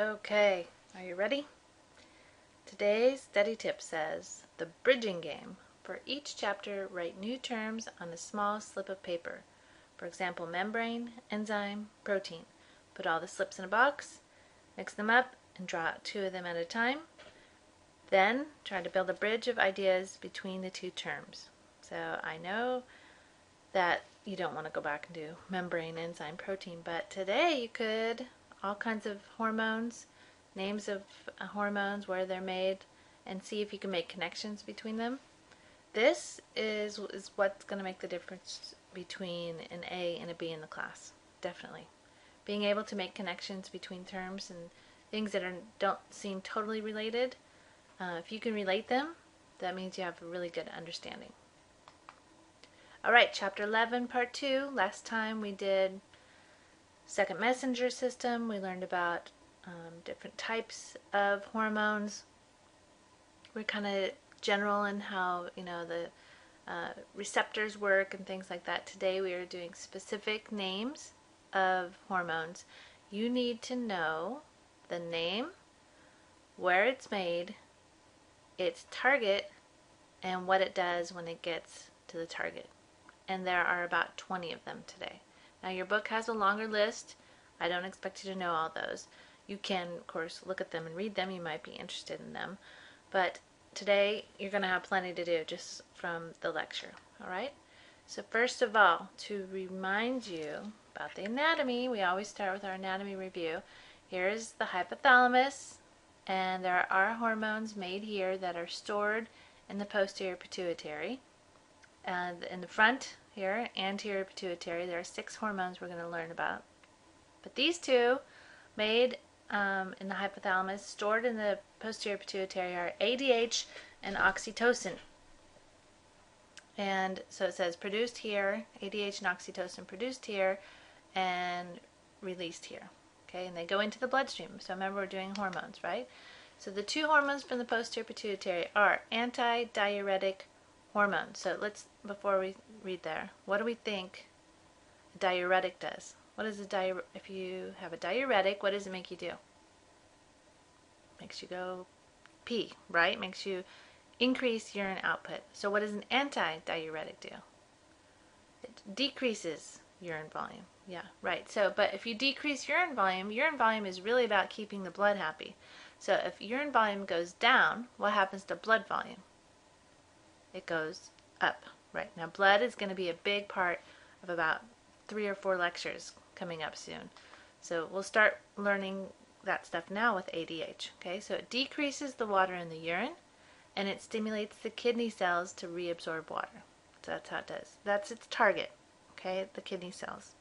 Okay, are you ready? Today's study tip says the bridging game. For each chapter, write new terms on a small slip of paper. For example, membrane, enzyme, protein. Put all the slips in a box, mix them up, and draw out two of them at a time. Then try to build a bridge of ideas between the two terms. So I know that you don't want to go back and do membrane, enzyme, protein, but today you could all kinds of hormones, names of uh, hormones, where they're made, and see if you can make connections between them. This is, is what's going to make the difference between an A and a B in the class, definitely. Being able to make connections between terms and things that are, don't seem totally related, uh, if you can relate them, that means you have a really good understanding. All right, chapter 11, part 2. Last time we did second messenger system. We learned about um, different types of hormones. We're kind of general in how, you know, the uh, receptors work and things like that. Today we are doing specific names of hormones. You need to know the name, where it's made, its target, and what it does when it gets to the target. And there are about 20 of them today. Now your book has a longer list. I don't expect you to know all those. You can, of course, look at them and read them. You might be interested in them. But today you're going to have plenty to do just from the lecture. All right? So first of all, to remind you about the anatomy, we always start with our anatomy review. Here's the hypothalamus, and there are hormones made here that are stored in the posterior pituitary. And in the front, here, anterior pituitary. There are six hormones we're going to learn about. But these two, made um, in the hypothalamus, stored in the posterior pituitary, are ADH and oxytocin. And so it says produced here, ADH and oxytocin produced here, and released here. Okay, and they go into the bloodstream. So remember, we're doing hormones, right? So the two hormones from the posterior pituitary are anti-diuretic hormones. So let's, before we read there, what do we think a diuretic does? What is a diuretic? If you have a diuretic, what does it make you do? Makes you go pee, right? Makes you increase urine output. So what does an anti-diuretic do? It decreases urine volume. Yeah, right. So, but if you decrease urine volume, urine volume is really about keeping the blood happy. So if urine volume goes down, what happens to blood volume? It goes up. Right, now blood is going to be a big part of about three or four lectures coming up soon. So we'll start learning that stuff now with ADH. Okay, so it decreases the water in the urine and it stimulates the kidney cells to reabsorb water. So that's how it does. That's its target, okay, the kidney cells.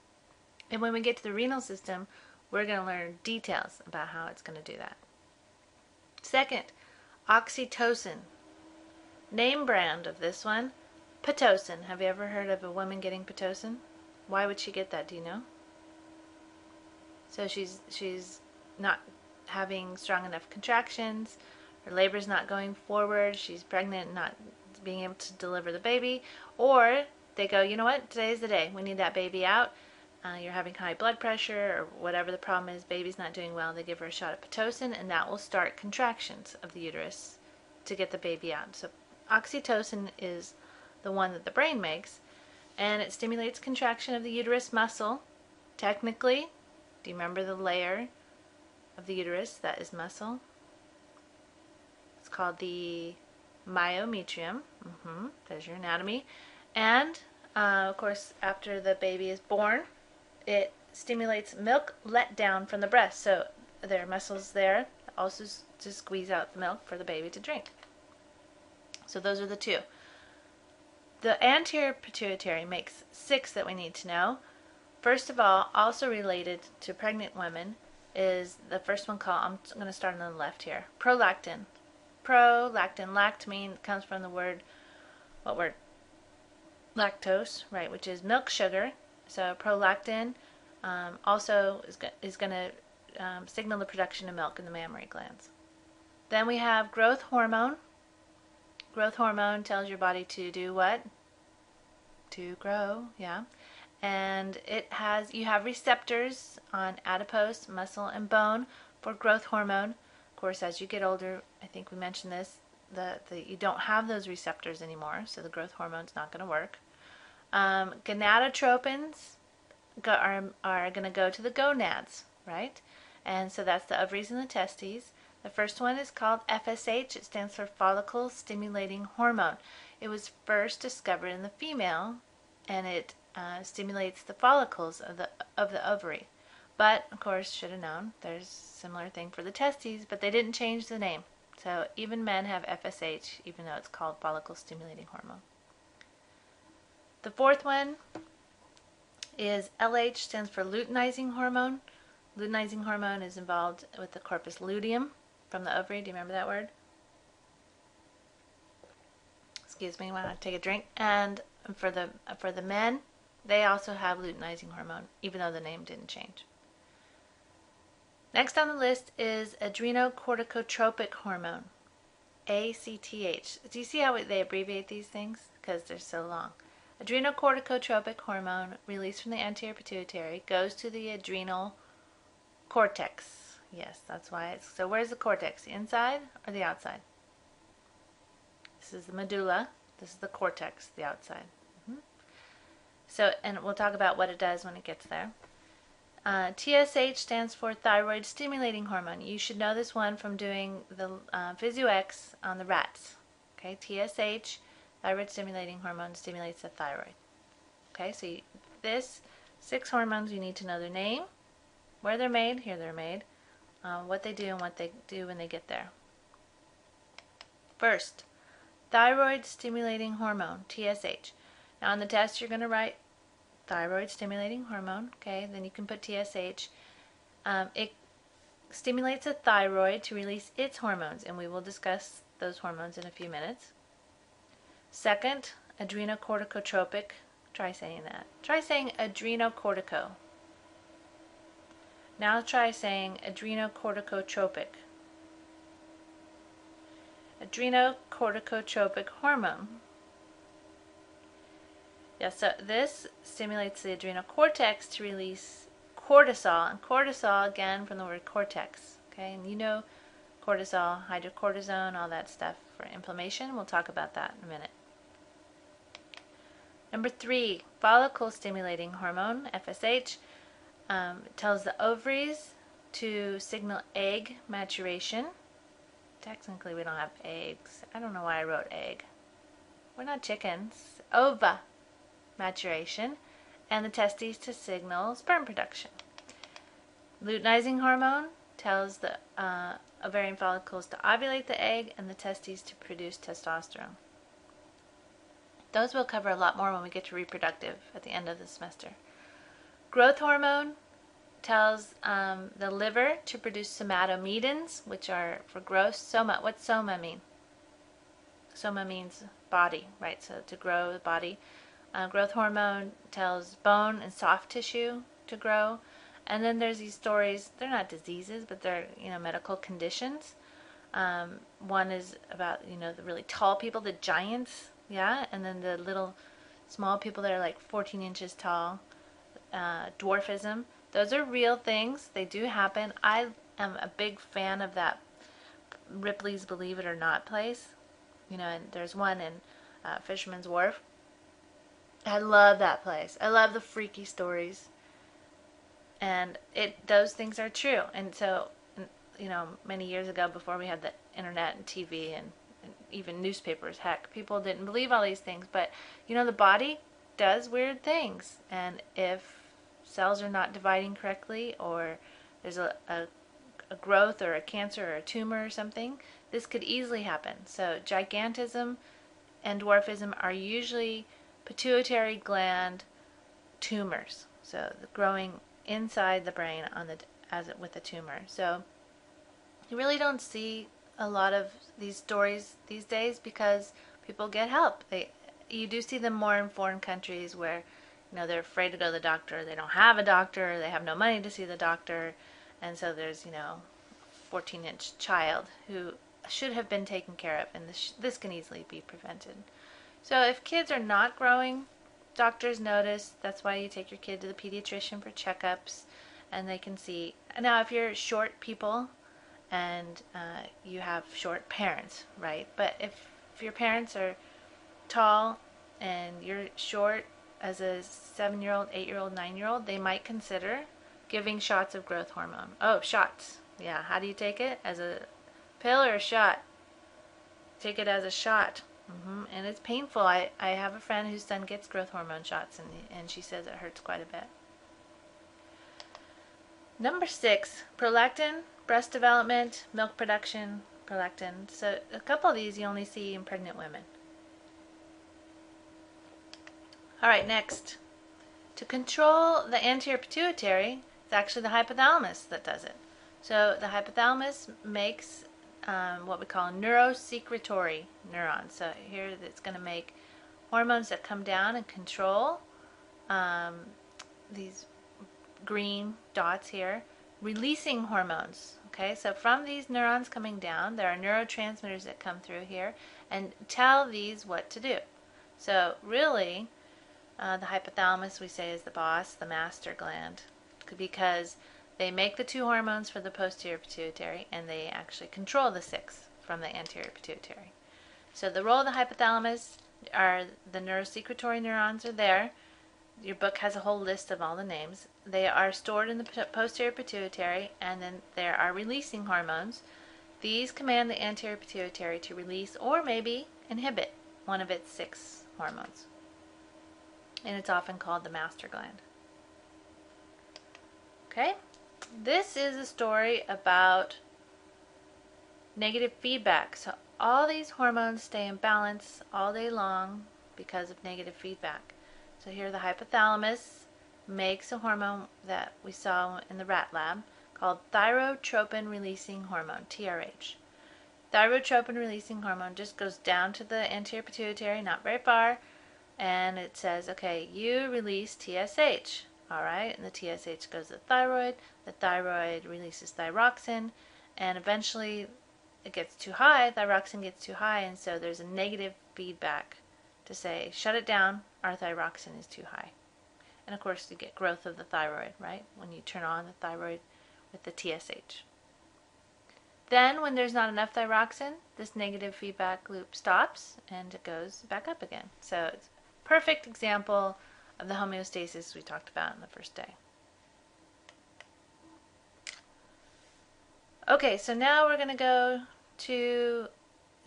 And when we get to the renal system, we're going to learn details about how it's going to do that. Second, oxytocin. Name brand of this one, Pitocin. Have you ever heard of a woman getting Pitocin? Why would she get that? Do you know? So she's she's not having strong enough contractions. Her labor's not going forward. She's pregnant, not being able to deliver the baby. Or they go, you know what? Today's the day. We need that baby out. Uh, you're having high blood pressure or whatever the problem is. Baby's not doing well. They give her a shot of Pitocin, and that will start contractions of the uterus to get the baby out. So Oxytocin is the one that the brain makes, and it stimulates contraction of the uterus muscle. Technically, do you remember the layer of the uterus that is muscle? It's called the myometrium. Mm-hmm. There's your anatomy. And, uh, of course, after the baby is born, it stimulates milk let down from the breast. So there are muscles there also to squeeze out the milk for the baby to drink. So those are the two. The anterior pituitary makes six that we need to know. First of all, also related to pregnant women is the first one called, I'm going to start on the left here, prolactin. Prolactin, lact mean comes from the word, what word? Lactose, right, which is milk sugar. So prolactin um, also is, is going to um, signal the production of milk in the mammary glands. Then we have growth hormone, growth hormone tells your body to do what? To grow, yeah. And it has, you have receptors on adipose, muscle, and bone for growth hormone. Of course, as you get older, I think we mentioned this, the you don't have those receptors anymore, so the growth hormone's not going to work. Um, gonadotropins go, are, are going to go to the gonads, right? And so that's the ovaries and the testes. The first one is called FSH. It stands for follicle stimulating hormone. It was first discovered in the female, and it uh, stimulates the follicles of the of the ovary. But of course, should have known. There's a similar thing for the testes, but they didn't change the name. So even men have FSH, even though it's called follicle stimulating hormone. The fourth one is LH, stands for luteinizing hormone. Luteinizing hormone is involved with the corpus luteum from the ovary. Do you remember that word? Excuse me, when I take a drink. And for the for the men, they also have luteinizing hormone, even though the name didn't change. Next on the list is adrenocorticotropic hormone, ACTH. Do you see how they abbreviate these things? Because they're so long. Adrenocorticotropic hormone released from the anterior pituitary goes to the adrenal cortex. Yes, that's why it's. So where's the cortex? Inside or the outside? This is the medulla. This is the cortex, the outside. Mm -hmm. So, and we'll talk about what it does when it gets there. Uh, TSH stands for thyroid stimulating hormone. You should know this one from doing the uh, PhysioEx on the rats. Okay, TSH, thyroid stimulating hormone, stimulates the thyroid. Okay, so you, this six hormones you need to know their name, where they're made, here they're made, uh, what they do and what they do when they get there. First, thyroid stimulating hormone, TSH. Now on the test you're going to write thyroid stimulating hormone, okay, then you can put TSH. Um, it stimulates the thyroid to release its hormones, and we will discuss those hormones in a few minutes. Second, adrenocorticotropic. Try saying that. Try saying adrenocortico. Now try saying adrenocorticotropic. Adrenocorticotropic hormone yeah, so this stimulates the adrenal cortex to release cortisol, and cortisol again from the word cortex. Okay, and you know cortisol, hydrocortisone, all that stuff for inflammation. We'll talk about that in a minute. Number three, follicle stimulating hormone, FSH, um, tells the ovaries to signal egg maturation. Technically, we don't have eggs. I don't know why I wrote egg. We're not chickens. Ova maturation, and the testes to signal sperm production. Luteinizing hormone tells the uh, ovarian follicles to ovulate the egg and the testes to produce testosterone. Those we'll cover a lot more when we get to reproductive at the end of the semester. Growth hormone tells um, the liver to produce somatomedins, which are for growth. Soma, what's soma mean? Soma means body, right? So to grow the body. Uh, growth hormone tells bone and soft tissue to grow. And then there's these stories, they're not diseases, but they're, you know, medical conditions. Um, one is about, you know, the really tall people, the giants, yeah, and then the little small people that are like 14 inches tall, uh, dwarfism. Those are real things. They do happen. I am a big fan of that Ripley's Believe It or Not place. You know, and there's one in uh, Fisherman's Wharf I love that place. I love the freaky stories. And it those things are true. And so you know, many years ago before we had the internet and TV and, and even newspapers, heck, people didn't believe all these things, but you know the body does weird things. And if cells are not dividing correctly or there's a, a, a growth or a cancer or a tumor or something, this could easily happen. So gigantism and dwarfism are usually pituitary gland tumors. So growing inside the brain on the as it with a tumor. So you really don't see a lot of these stories these days because people get help. They you do see them more in foreign countries where you know they're afraid to go to the doctor. They don't have a doctor. They have no money to see the doctor, and so there's you know, 14 inch child who should have been taken care of, and this this can easily be prevented. So if kids are not growing, doctors notice. That's why you take your kid to the pediatrician for checkups and they can see now if you're short people and uh, you have short parents, right? But if, if your parents are tall and you're short as a seven year old, eight year old, nine year old, they might consider giving shots of growth hormone. Oh, shots. Yeah, how do you take it? As a pill or a shot? Take it as a shot. hmm And it's painful. I, I have a friend whose son gets growth hormone shots, and, and she says it hurts quite a bit. Number six, prolactin, breast development, milk production, prolactin. So a couple of these you only see in pregnant women. All right, next. To control the anterior pituitary, it's actually the hypothalamus that does it. So the hypothalamus makes um, what we call neurosecretory neurons. So here it's going to make hormones that come down and control um, these green dots here, releasing hormones. Okay, so from these neurons coming down, there are neurotransmitters that come through here and tell these what to do. So really, uh, the hypothalamus we say is the boss, the master gland, because they make the two hormones for the posterior pituitary and they actually control the six from the anterior pituitary. So the role of the hypothalamus are the neurosecretory neurons are there your book has a whole list of all the names. They are stored in the posterior pituitary, and then there are releasing hormones. These command the anterior pituitary to release or maybe inhibit one of its six hormones. And it's often called the master gland. Okay? This is a story about negative feedback. So all these hormones stay in balance all day long because of negative feedback. So here the hypothalamus makes a hormone that we saw in the rat lab called thyrotropin releasing hormone, TRH. Thyrotropin releasing hormone just goes down to the anterior pituitary, not very far, and it says, okay, you release TSH. All right, and the TSH goes to the thyroid. The thyroid releases thyroxin, and eventually it gets too high, thyroxin gets too high, and so there's a negative feedback to say, shut it down, our thyroxin is too high. And of course, you get growth of the thyroid, right? When you turn on the thyroid with the TSH. Then, when there's not enough thyroxin, this negative feedback loop stops and it goes back up again. So, it's perfect example of the homeostasis we talked about in the first day. Okay, so now we're going to go to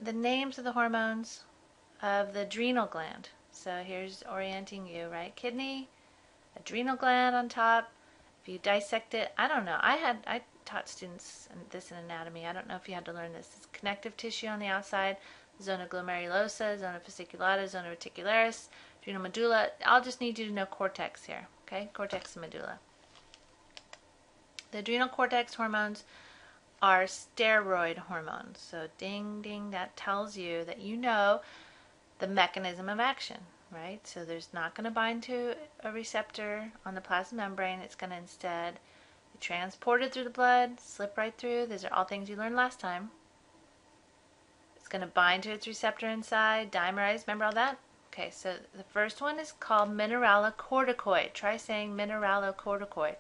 the names of the hormones of the adrenal gland. So here's orienting you, right? Kidney, adrenal gland on top. If you dissect it, I don't know. I had I taught students this in anatomy. I don't know if you had to learn this. It's connective tissue on the outside, zona glomerulosa, zona fasciculata, zona reticularis, adrenal medulla. I'll just need you to know cortex here, okay? Cortex and medulla. The adrenal cortex hormones are steroid hormones. So ding ding that tells you that you know the mechanism of action, right? So there's not going to bind to a receptor on the plasma membrane. It's going to instead be transported through the blood, slip right through. These are all things you learned last time. It's going to bind to its receptor inside, dimerize. Remember all that? Okay, so the first one is called mineralocorticoid. Try saying mineralocorticoid.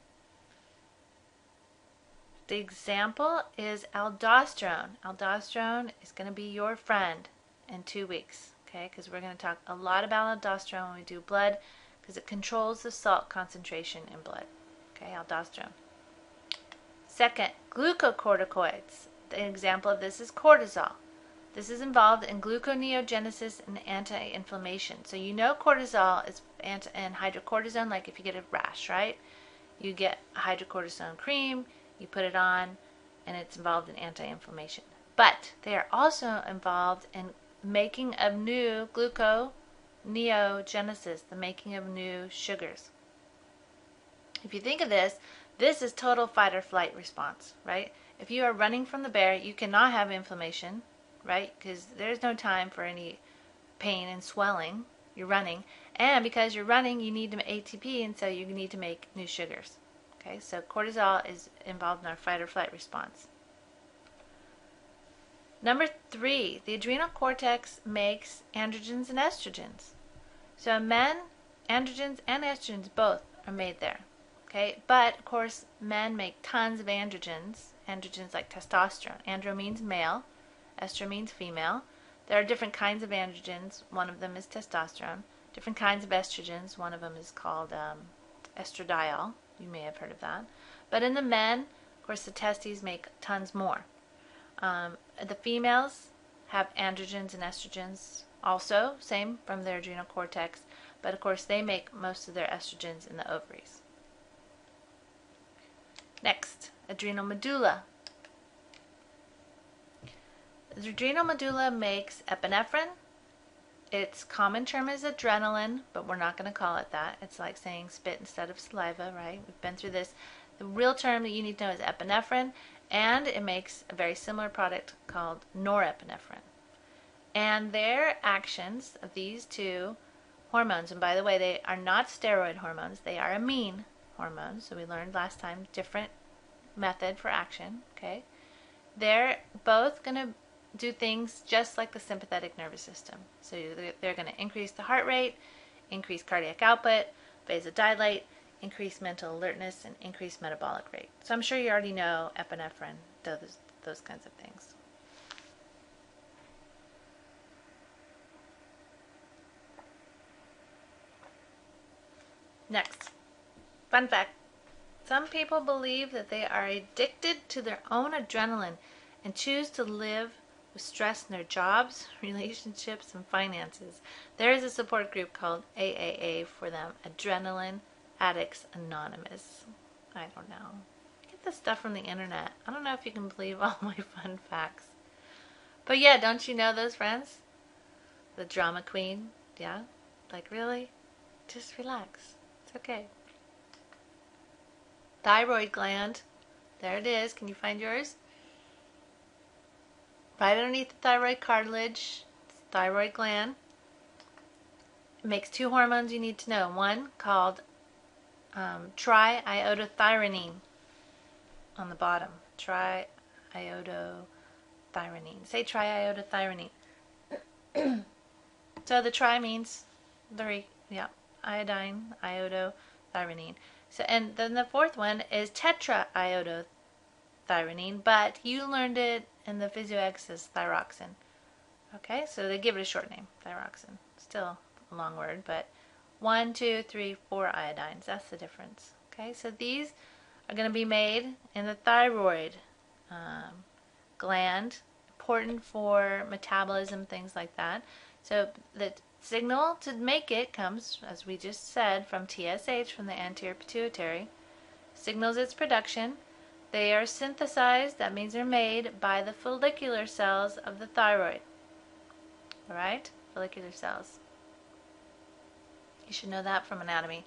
The example is aldosterone. Aldosterone is going to be your friend in two weeks okay? Because we're going to talk a lot about aldosterone when we do blood because it controls the salt concentration in blood, okay? Aldosterone. Second, glucocorticoids. The example of this is cortisol. This is involved in gluconeogenesis and anti-inflammation. So you know cortisol is anti and hydrocortisone, like if you get a rash, right? You get a hydrocortisone cream, you put it on, and it's involved in anti-inflammation. But they are also involved in making of new gluconeogenesis, the making of new sugars. If you think of this, this is total fight or flight response, right? If you are running from the bear, you cannot have inflammation, right? Because there's no time for any pain and swelling. You're running. And because you're running, you need to ATP, and so you need to make new sugars. Okay, so cortisol is involved in our fight or flight response. Number three, the adrenal cortex makes androgens and estrogens. So men, androgens and estrogens both are made there. Okay, but of course, men make tons of androgens. Androgens like testosterone. Andro means male, estro means female. There are different kinds of androgens. One of them is testosterone. Different kinds of estrogens. One of them is called um, estradiol. You may have heard of that. But in the men, of course, the testes make tons more. Um, the females have androgens and estrogens also, same from their adrenal cortex, but of course they make most of their estrogens in the ovaries. Next, adrenal medulla. The adrenal medulla makes epinephrine. Its common term is adrenaline, but we're not going to call it that. It's like saying spit instead of saliva, right? We've been through this. The real term that you need to know is epinephrine, and it makes a very similar product called norepinephrine. And their actions of these two hormones, and by the way, they are not steroid hormones, they are amine hormones. So we learned last time different method for action, okay? They're both going to do things just like the sympathetic nervous system. So they're going to increase the heart rate, increase cardiac output, vasodilate, increase mental alertness, and increase metabolic rate. So I'm sure you already know epinephrine does those kinds of things. Next, fun fact. Some people believe that they are addicted to their own adrenaline and choose to live with stress in their jobs, relationships, and finances. There is a support group called AAA for them, Adrenaline Addicts Anonymous. I don't know. Get this stuff from the internet. I don't know if you can believe all my fun facts. But yeah, don't you know those friends? The drama queen? Yeah? Like, really? Just relax. It's okay. Thyroid gland. There it is. Can you find yours? Right underneath the thyroid cartilage, thyroid gland. It makes two hormones you need to know. One called um, triiodothyronine on the bottom. Triiodothyronine. Say triiodothyronine. so the tri means three. Yeah. Iodine, iodothyronine. So, and then the fourth one is tetraiodothyronine, but you learned it in the PhysioEx as thyroxine. Okay, so they give it a short name, thyroxin. Still a long word, but one, two, three, four iodines. That's the difference. Okay, so these are going to be made in the thyroid um, gland, important for metabolism, things like that. So the Signal to make it comes, as we just said, from TSH, from the anterior pituitary. Signals its production. They are synthesized, that means they're made, by the follicular cells of the thyroid. Alright? Follicular cells. You should know that from anatomy.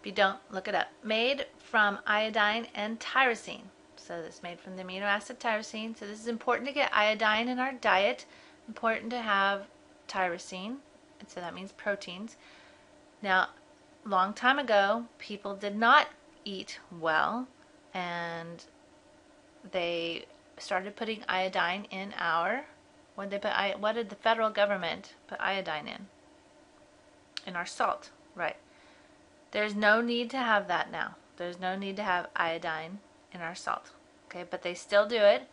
If you don't, look it up. Made from iodine and tyrosine. So this is made from the amino acid tyrosine. So this is important to get iodine in our diet. Important to have tyrosine so that means proteins. Now, long time ago, people did not eat well, and they started putting iodine in our. What they put? What did the federal government put iodine in? In our salt, right? There's no need to have that now. There's no need to have iodine in our salt. Okay, but they still do it.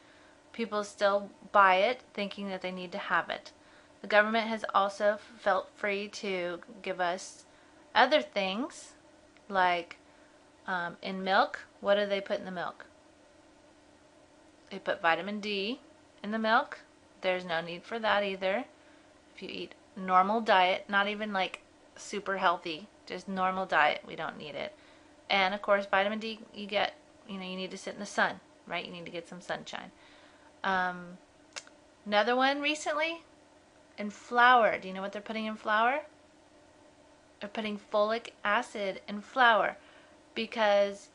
People still buy it thinking that they need to have it. The government has also felt free to give us other things like um, in milk. What do they put in the milk? They put vitamin D in the milk. There's no need for that either. If you eat normal diet, not even like super healthy, just normal diet, we don't need it. And of course, vitamin D you get, you know, you need to sit in the sun, right? You need to get some sunshine. Um, another one recently in flour. Do you know what they're putting in flour? They're putting folic acid in flour because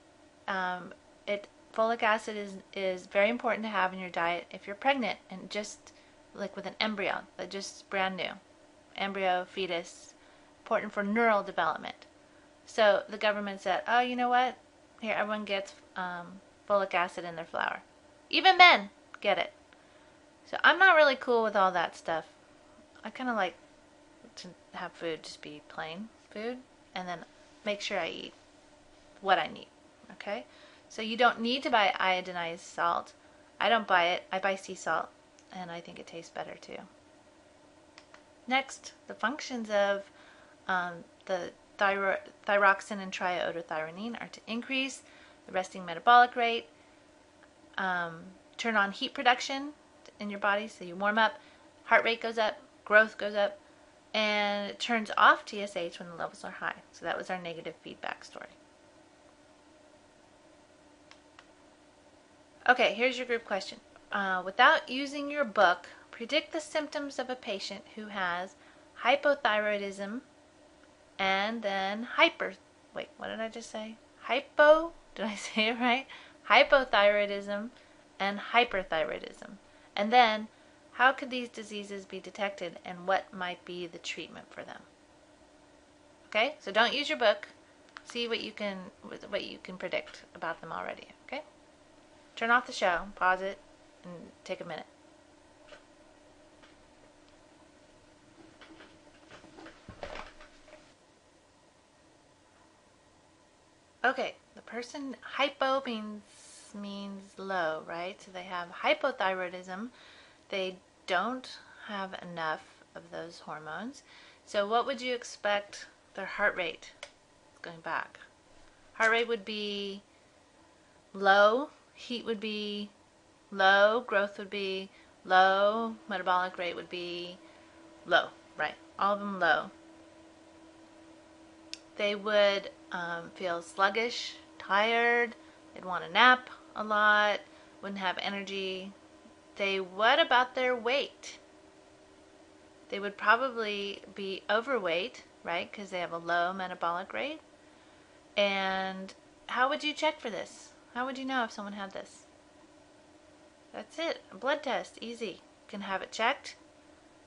um, it folic acid is is very important to have in your diet if you're pregnant and just like with an embryo that just brand new. Embryo fetus important for neural development. So the government said oh you know what? Here everyone gets um, folic acid in their flour even men get it. So i'm not really cool with all that stuff. I kind of like to have food just be plain food and then make sure I eat what I need. Okay? So you don't need to buy iodinized salt. I don't buy it. I buy sea salt, and I think it tastes better too. Next, the functions of um, the thyro- thyroxine and triiodothyronine are to increase the resting metabolic rate, um, turn on heat production in your body so you warm up, heart rate goes up, growth goes up, and it turns off TSH when the levels are high. So that was our negative feedback story. Okay, here's your group question. Uh, without using your book, predict the symptoms of a patient who has hypothyroidism and then hyper. Wait, what did I just say? Hypo? Did I say it right? Hypothyroidism and hyperthyroidism. And then, how could these diseases be detected and what might be the treatment for them? Okay, so don't use your book. See what you can what you can predict about them already. Turn off the show, pause it, and take a minute. Okay, the person hypo means means low, right? So they have hypothyroidism. They don't have enough of those hormones. So what would you expect their heart rate going back? Heart rate would be low, heat would be low, growth would be low, metabolic rate would be low, right? All of them low. They would um, feel sluggish, tired, they'd want to nap a lot, wouldn't have energy. They, what about their weight? They would probably be overweight, right? Because they have a low metabolic rate. And how would you check for this? How would you know if someone had this? That's it. A blood test, easy. Can have it checked.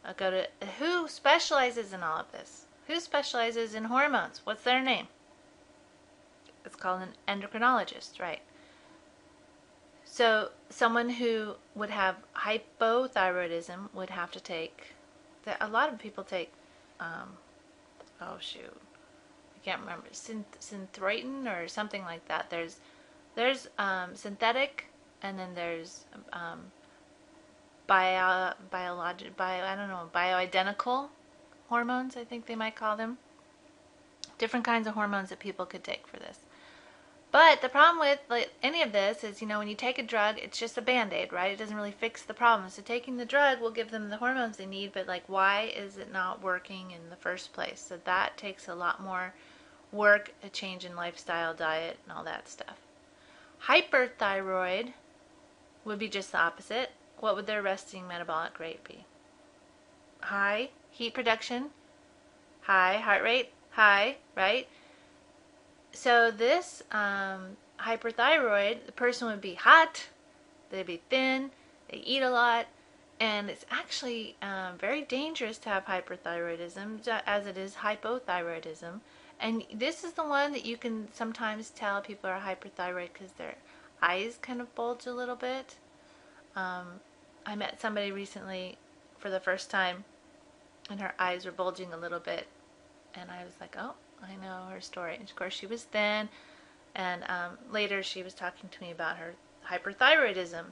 I'll go to who specializes in all of this? Who specializes in hormones? What's their name? It's called an endocrinologist, right? So someone who would have hypothyroidism would have to take. A lot of people take. Um, oh shoot, I can't remember synth, or something like that. There's there's um, synthetic, and then there's um, bio biologic bio I don't know bioidentical hormones. I think they might call them different kinds of hormones that people could take for this. But the problem with like, any of this is, you know, when you take a drug, it's just a band-aid, right? It doesn't really fix the problem. So taking the drug will give them the hormones they need, but like why is it not working in the first place? So that takes a lot more work, a change in lifestyle, diet, and all that stuff. Hyperthyroid would be just the opposite. What would their resting metabolic rate be? High heat production, high heart rate, high, right? So this um, hyperthyroid, the person would be hot, they'd be thin, they eat a lot, and it's actually um, very dangerous to have hyperthyroidism as it is hypothyroidism. And this is the one that you can sometimes tell people are hyperthyroid because their eyes kind of bulge a little bit. Um, I met somebody recently for the first time, and her eyes were bulging a little bit, and I was like, oh, I know her story. And of course, she was thin, and um, later she was talking to me about her hyperthyroidism.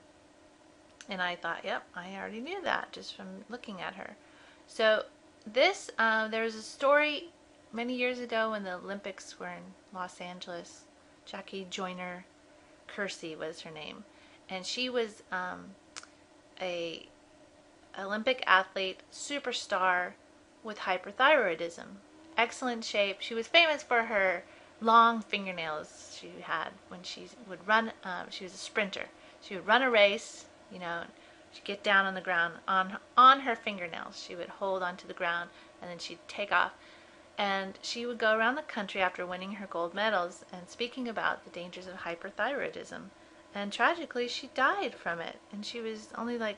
And I thought, yep, I already knew that just from looking at her. So this, uh, a story many years ago when the Olympics were in Los Angeles. Jackie Joyner Kersee was her name, and she was um, a Olympic athlete, superstar with hyperthyroidism excellent shape. She was famous for her long fingernails she had when she would run. Um, she was a sprinter. She would run a race, you know. She'd get down on the ground on on her fingernails. She would hold onto the ground and then she'd take off. And she would go around the country after winning her gold medals and speaking about the dangers of hyperthyroidism. And tragically, she died from it. And she was only like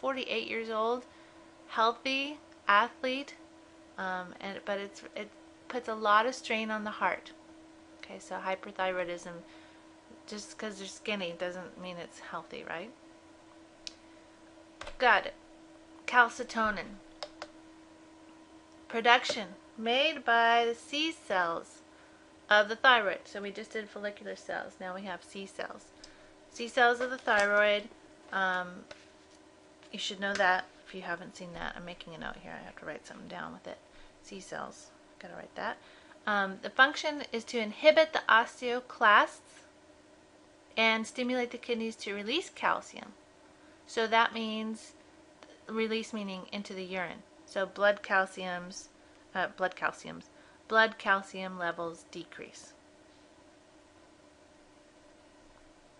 48 years old, healthy athlete, um, and but it's it puts a lot of strain on the heart. Okay, so hyperthyroidism, just because they're skinny doesn't mean it's healthy, right? Got it. Calcitonin. Production made by the C cells of the thyroid. So we just did follicular cells. Now we have C cells. C cells of the thyroid. Um, you should know that if you haven't seen that. I'm making a note here. I have to write something down with it. C cells. Gotta write that. Um, the function is to inhibit the osteoclasts and stimulate the kidneys to release calcium. So that means release meaning into the urine. So blood calciums, uh, blood calciums, blood calcium levels decrease.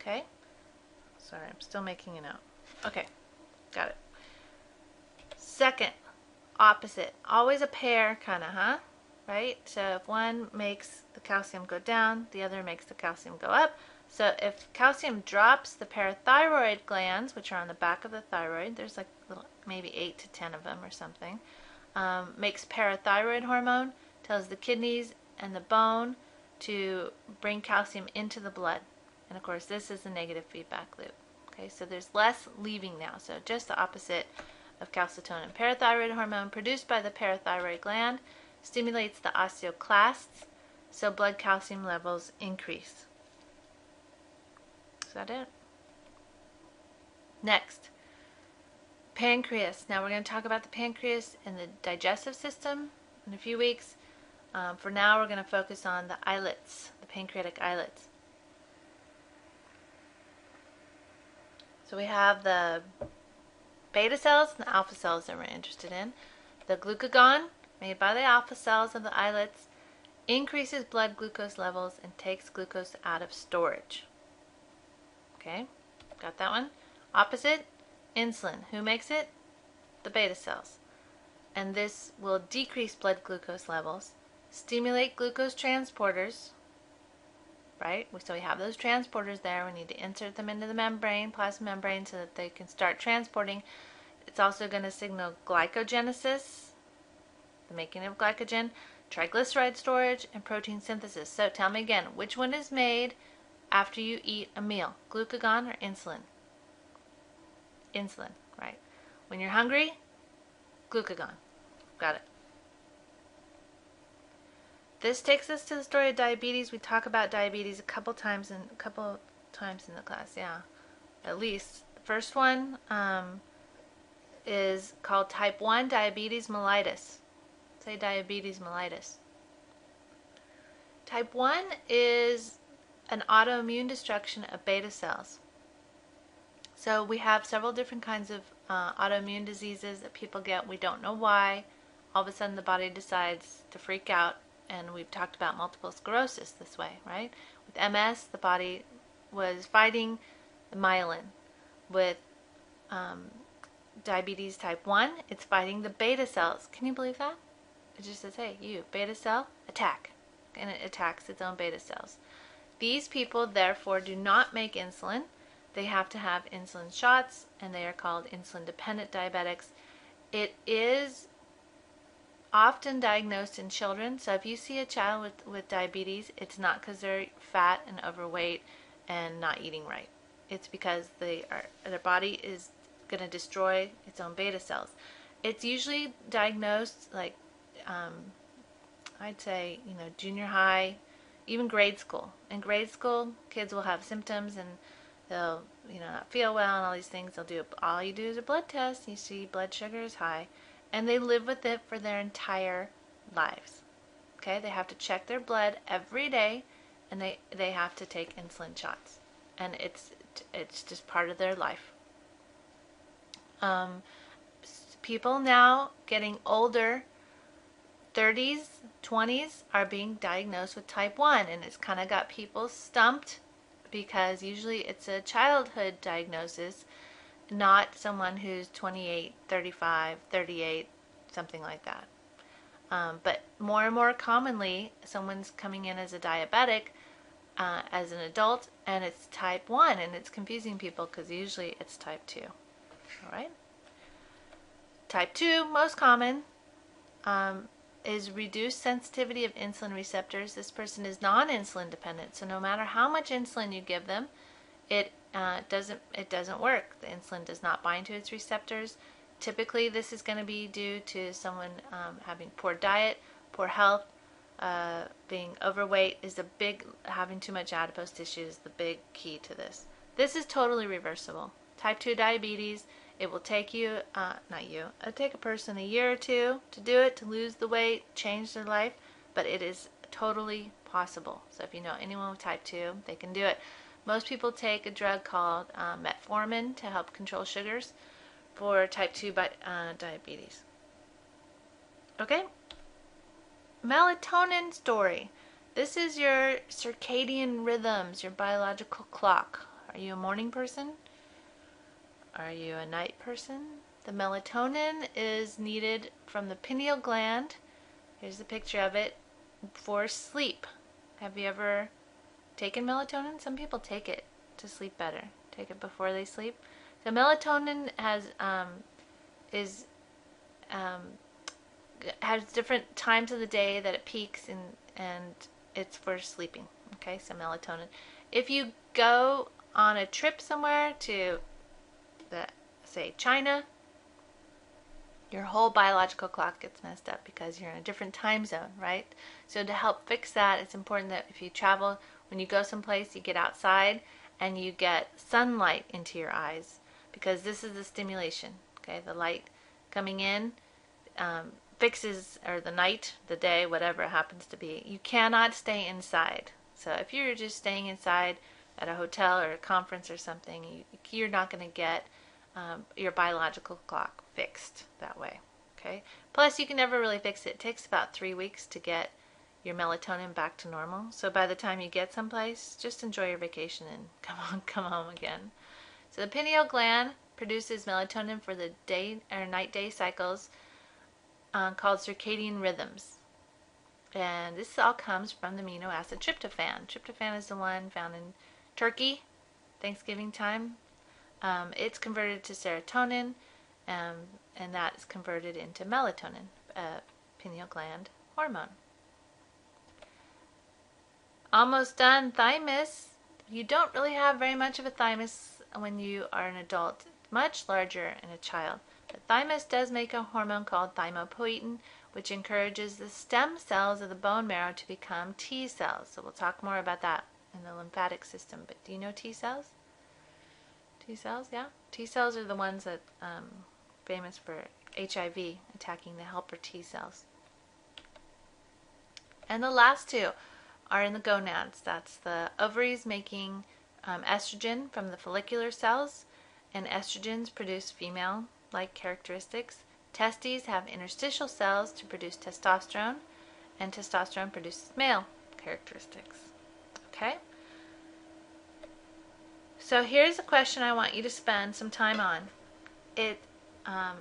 Okay? Sorry, I'm still making a note. Okay, got it. Second, opposite. Always a pair, kind of, huh? Right? So if one makes the calcium go down, the other makes the calcium go up. So if calcium drops, the parathyroid glands, which are on the back of the thyroid, there's like little, maybe 8 to 10 of them or something, um, makes parathyroid hormone, tells the kidneys and the bone to bring calcium into the blood. And of course, this is a negative feedback loop. Okay, so there's less leaving now. So just the opposite of calcitonin. Parathyroid hormone produced by the parathyroid gland stimulates the osteoclasts, so blood calcium levels increase. Is that it? Next, pancreas. Now we're going to talk about the pancreas and the digestive system in a few weeks. Um, for now, we're going to focus on the islets, the pancreatic islets. So we have the beta cells and the alpha cells that we're interested in. The glucagon, made by the alpha cells of the islets, increases blood glucose levels and takes glucose out of storage. Okay, got that one? Opposite, insulin. Who makes it? The beta cells. And this will decrease blood glucose levels, stimulate glucose transporters, right? So we have those transporters there. We need to insert them into the membrane, plasma membrane, so that they can start transporting. It's also going to signal glycogenesis, the making of glycogen, triglyceride storage, and protein synthesis. So tell me again, which one is made after you eat a meal? Glucagon or insulin? Insulin, right. When you're hungry, glucagon. Got it. This takes us to the story of diabetes. We talk about diabetes a couple times in a couple times in the class, yeah. At least. The first one um, is called type 1 diabetes mellitus. Say diabetes mellitus. Type 1 is an autoimmune destruction of beta cells. So we have several different kinds of uh, autoimmune diseases that people get. We don't know why. All of a sudden the body decides to freak out and we've talked about multiple sclerosis this way, right? With MS, the body was fighting the myelin. With um, diabetes type 1, it's fighting the beta cells. Can you believe that? It just says, hey, you, beta cell, attack. And it attacks its own beta cells. These people, therefore, do not make insulin. They have to have insulin shots, and they are called insulin dependent diabetics. It is often diagnosed in children. So if you see a child with, with diabetes, it's not because they're fat and overweight and not eating right. It's because they are their body is going to destroy its own beta cells. It's usually diagnosed like um, I'd say you know junior high, even grade school. In grade school, kids will have symptoms and they'll you know not feel well and all these things. They'll do all you do is a blood test. and You see blood sugar is high and they live with it for their entire lives. Okay, they have to check their blood every day and they they have to take insulin shots. And it's it's just part of their life. Um, people now getting older 30s, 20s are being diagnosed with type 1 and it's kind of got people stumped because usually it's a childhood diagnosis not someone who's 28, 35, 38, something like that. Um, but more and more commonly, someone's coming in as a diabetic uh, as an adult and it's type 1 and it's confusing people because usually it's type 2. All right? Type 2, most common, um, is reduced sensitivity of insulin receptors. This person is non-insulin dependent, so no matter how much insulin you give them, it uh, doesn't it doesn't work. The insulin does not bind to its receptors. Typically, this is going to be due to someone um, having poor diet, poor health, uh, being overweight is a big, having too much adipose tissue is the big key to this. This is totally reversible. Type 2 diabetes, it will take you, uh, not you, it'll take a person a year or two to do it, to lose the weight, change their life, but it is totally possible. So if you know anyone with type 2, they can do it. Most people take a drug called uh, metformin to help control sugars for type 2 uh, diabetes. Okay? Melatonin story. This is your circadian rhythms, your biological clock. Are you a morning person? Are you a night person? The melatonin is needed from the pineal gland. Here's the picture of it for sleep. Have you ever taken melatonin? Some people take it to sleep better. Take it before they sleep. So melatonin has um, is um, has different times of the day that it peaks and and it's for sleeping. Okay, so melatonin. If you go on a trip somewhere to the say China, your whole biological clock gets messed up because you're in a different time zone, right? So to help fix that, it's important that if you travel, when you go someplace, you get outside and you get sunlight into your eyes because this is the stimulation. Okay, the light coming in um, fixes, or the night, the day, whatever it happens to be. You cannot stay inside. So if you're just staying inside at a hotel or a conference or something, you, you're not going to get um, your biological clock fixed that way. Okay. Plus, you can never really fix it. It takes about three weeks to get your melatonin back to normal. So by the time you get someplace, just enjoy your vacation and come on, come home again. So the pineal gland produces melatonin for the day or night-day cycles uh, called circadian rhythms. And this all comes from the amino acid tryptophan. Tryptophan is the one found in turkey, Thanksgiving time. Um, it's converted to serotonin, um, and that is converted into melatonin, pineal gland hormone. Almost done. Thymus. You don't really have very much of a thymus when you are an adult. Much larger in a child. The thymus does make a hormone called thymopoietin, which encourages the stem cells of the bone marrow to become T cells. So we'll talk more about that in the lymphatic system. But do you know T cells? T cells, yeah. T cells are the ones that um, famous for HIV attacking the helper T cells. And the last two are in the gonads. That's the ovaries making um, estrogen from the follicular cells, and estrogens produce female like characteristics. Testes have interstitial cells to produce testosterone, and testosterone produces male characteristics. Okay? So here's a question I want you to spend some time on. It um,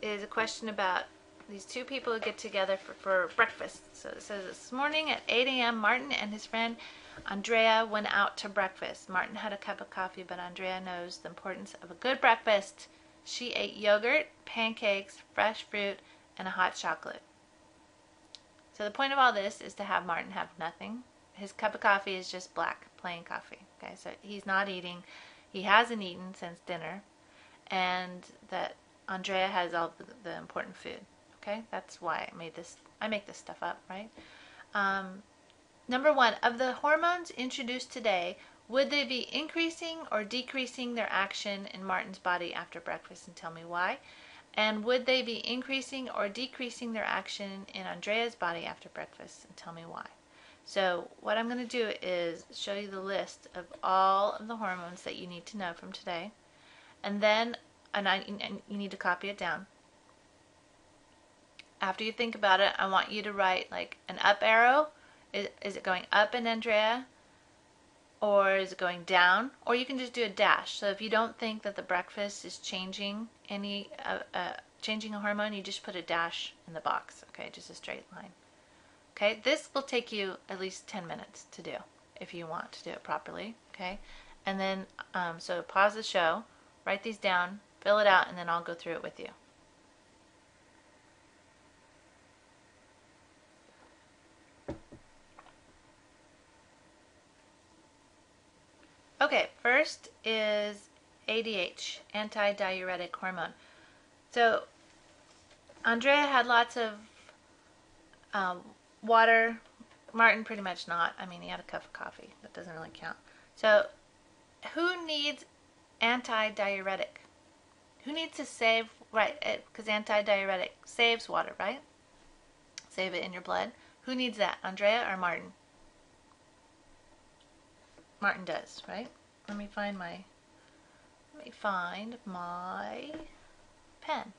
is a question about these two people who get together for, for breakfast. So it says this morning at 8 a.m., Martin and his friend Andrea went out to breakfast. Martin had a cup of coffee, but Andrea knows the importance of a good breakfast. She ate yogurt, pancakes, fresh fruit, and a hot chocolate. So the point of all this is to have Martin have nothing. His cup of coffee is just black, plain coffee. Okay, so he's not eating. He hasn't eaten since dinner, and that Andrea has all the, the important food. Okay, that's why I made this. I make this stuff up, right? Um, number one, of the hormones introduced today, would they be increasing or decreasing their action in Martin's body after breakfast? And tell me why. And would they be increasing or decreasing their action in Andrea's body after breakfast? And tell me why. So what I'm going to do is show you the list of all of the hormones that you need to know from today. And then and, I, and you need to copy it down after you think about it, I want you to write like an up arrow. Is, is it going up in Andrea? Or is it going down? Or you can just do a dash. So if you don't think that the breakfast is changing any, uh, uh, changing a hormone, you just put a dash in the box. Okay, just a straight line. Okay, this will take you at least 10 minutes to do if you want to do it properly. Okay, and then, um, so pause the show, write these down, fill it out, and then I'll go through it with you. Okay, first is ADH, anti-diuretic hormone. So Andrea had lots of um, water. Martin, pretty much not. I mean, he had a cup of coffee. That doesn't really count. So, who needs anti-diuretic? Who needs to save, right, eh, because anti-diuretic saves water, right? Save it in your blood. Who needs that, Andrea or Martin? Martin does, right? Let me find my, let me find my pen.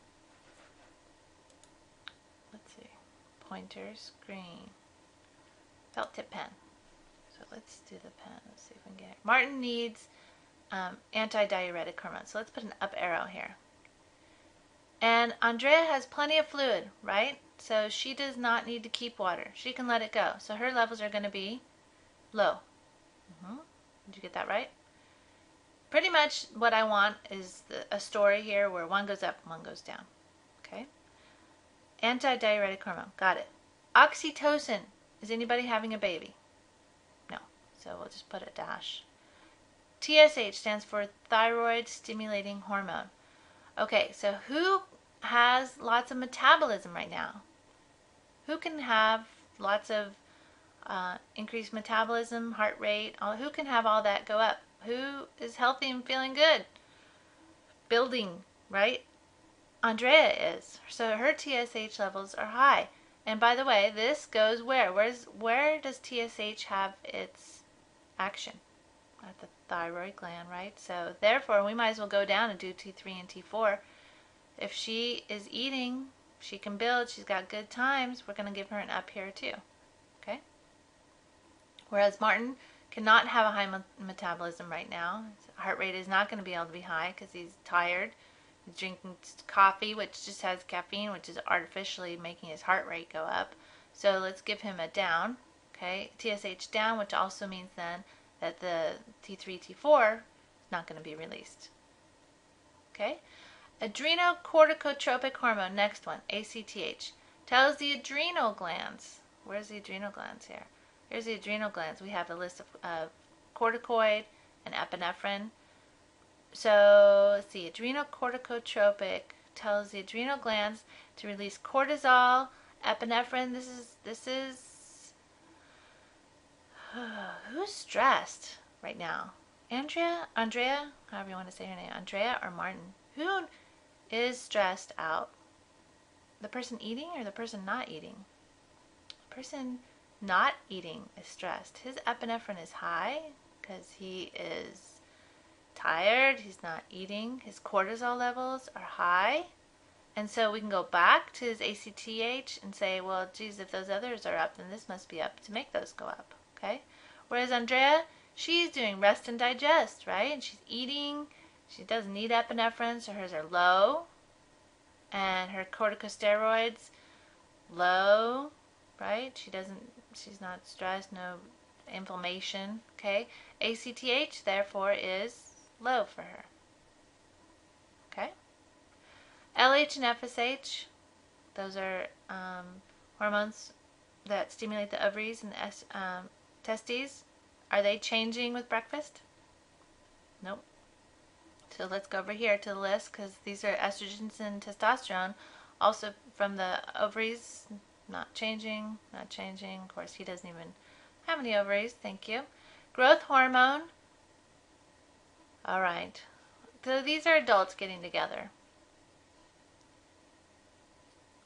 Let's see, pointers, green, felt tip pen. So let's do the pen. Let's see if we can get it. Martin needs um, anti-diuretic hormone. So let's put an up arrow here. And Andrea has plenty of fluid, right? So she does not need to keep water. She can let it go. So her levels are going to be low. Mm -hmm. Did you get that right? Pretty much what I want is the, a story here where one goes up, one goes down. Anti-diuretic hormone. Got it. Oxytocin. Is anybody having a baby? No. So we'll just put a dash. TSH stands for thyroid stimulating hormone. Okay, so who has lots of metabolism right now? Who can have lots of uh, increased metabolism, heart rate? All, who can have all that go up? Who is healthy and feeling good? Building, right? Andrea is. So her TSH levels are high. And by the way, this goes where? Where's where does TSH have its action? At the thyroid gland, right? So therefore, we might as well go down and do T3 and T4. If she is eating, she can build, she's got good times, we're going to give her an up here too. Okay? Whereas Martin cannot have a high metabolism right now. His heart rate is not going to be able to be high because he's tired. Drinking coffee, which just has caffeine, which is artificially making his heart rate go up. So let's give him a down, okay? TSH down, which also means then that the T3, T4 is not going to be released. Okay? Adrenocorticotropic hormone, next one, ACTH, tells the adrenal glands. Where's the adrenal glands here? Here's the adrenal glands. We have a list of uh, corticoid and epinephrine. So let's see, adrenocorticotropic tells the adrenal glands to release cortisol, epinephrine. This is this is Who's stressed right now? Andrea? Andrea? However you want to say her name. Andrea or Martin? Who is stressed out? The person eating or the person not eating? The person not eating is stressed. His epinephrine is high because he is tired. He's not eating. His cortisol levels are high. And so we can go back to his ACTH and say, well, geez, if those others are up, then this must be up to make those go up okay? Whereas Andrea, she's doing rest and digest, right? And she's eating. She doesn't need epinephrine, so hers are low. And her corticosteroids, low, right? She doesn't, she's not stressed, no inflammation, okay? ACTH, therefore, is low for her, okay? LH and FSH, those are um, hormones that stimulate the ovaries and the um, testes, are they changing with breakfast? Nope. So let's go over here to the list because these are estrogens and testosterone. Also from the ovaries, not changing, not changing. Of course, he doesn't even have any ovaries. Thank you. Growth hormone. All right. So these are adults getting together.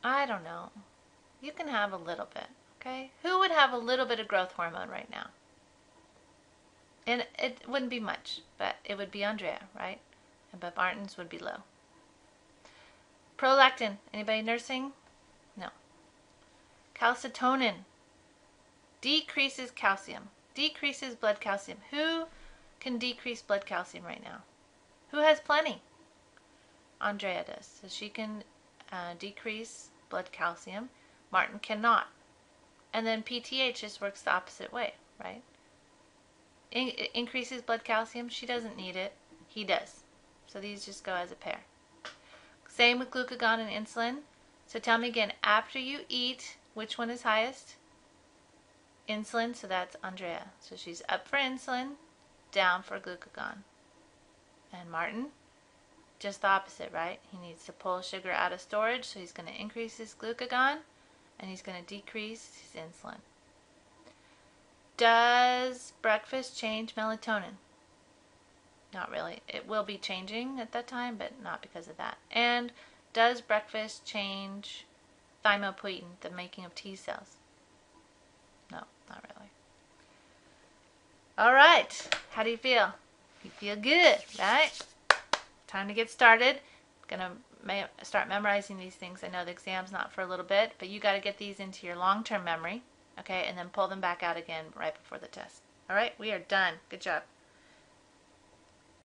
I don't know. You can have a little bit. Okay, who would have a little bit of growth hormone right now? And it wouldn't be much, but it would be Andrea, right? And but Martin's would be low. Prolactin. Anybody nursing? No. Calcitonin. Decreases calcium. Decreases blood calcium. Who can decrease blood calcium right now? Who has plenty? Andrea does. So she can uh, decrease blood calcium. Martin cannot. And then PTH just works the opposite way, right? In increases blood calcium. She doesn't need it. He does. So these just go as a pair. Same with glucagon and insulin. So tell me again, after you eat, which one is highest? Insulin, so that's Andrea. So she's up for insulin, down for glucagon. And Martin, just the opposite, right? He needs to pull sugar out of storage, so he's going to increase his glucagon and he's going to decrease his insulin. Does breakfast change melatonin? Not really. It will be changing at that time, but not because of that. And does breakfast change thymopoietin, the making of T cells? No, not really. All right. How do you feel? You feel good, right? Time to get started. Gonna start memorizing these things. I know the exam's not for a little bit, but you got to get these into your long-term memory, okay, and then pull them back out again right before the test. All right, we are done. Good job.